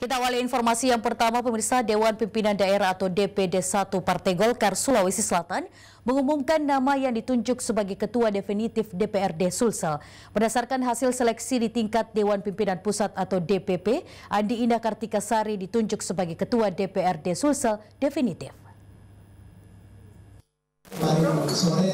Kita awali informasi yang pertama, pemirsa Dewan Pimpinan Daerah atau DPD 1 Partai Golkar Sulawesi Selatan mengumumkan nama yang ditunjuk sebagai Ketua Definitif DPRD Sulsel. Berdasarkan hasil seleksi di tingkat Dewan Pimpinan Pusat atau DPP, Andi Indah Kartika Sari ditunjuk sebagai Ketua DPRD Sulsel Definitif. sore,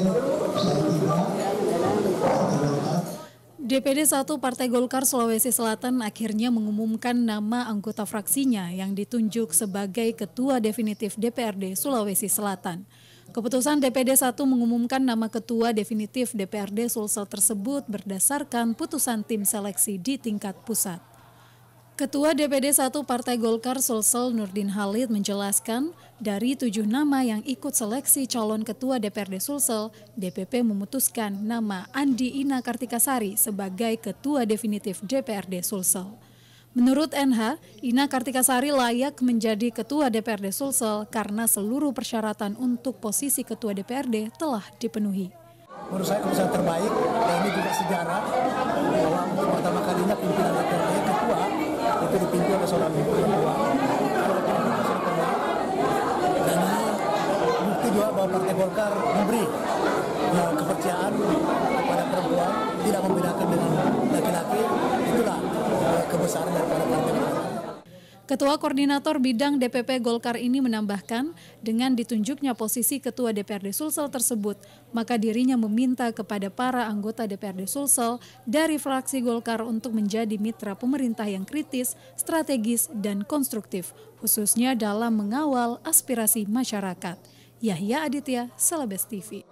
DPD 1 Partai Golkar Sulawesi Selatan akhirnya mengumumkan nama anggota fraksinya yang ditunjuk sebagai Ketua Definitif DPRD Sulawesi Selatan. Keputusan DPD 1 mengumumkan nama Ketua Definitif DPRD Sulsel tersebut berdasarkan putusan tim seleksi di tingkat pusat. Ketua DPD 1 Partai Golkar Sulsel Nurdin Halid menjelaskan, dari tujuh nama yang ikut seleksi calon Ketua DPRD Sulsel, DPP memutuskan nama Andi Ina Kartikasari sebagai Ketua Definitif DPRD Sulsel. Menurut NH, Ina Kartikasari layak menjadi Ketua DPRD Sulsel karena seluruh persyaratan untuk posisi Ketua DPRD telah dipenuhi. Menurut saya terbaik, dan ini juga sejarah bahwa untuk pertama kalinya pimpinan DPRD Ketua itu dipimpin oleh seorang perempuan dan ini bukti juga bahwa Partai Golkar memberi ya, kepercayaan kepada perempuan tidak membedakan dengan laki-laki itulah ya, kebesaran daripada Partai Golkar. Ketua Koordinator Bidang DPP Golkar ini menambahkan, dengan ditunjuknya posisi Ketua DPRD Sulsel tersebut, maka dirinya meminta kepada para anggota DPRD Sulsel dari fraksi Golkar untuk menjadi mitra pemerintah yang kritis, strategis, dan konstruktif, khususnya dalam mengawal aspirasi masyarakat. Yahya Aditya, Celebes TV.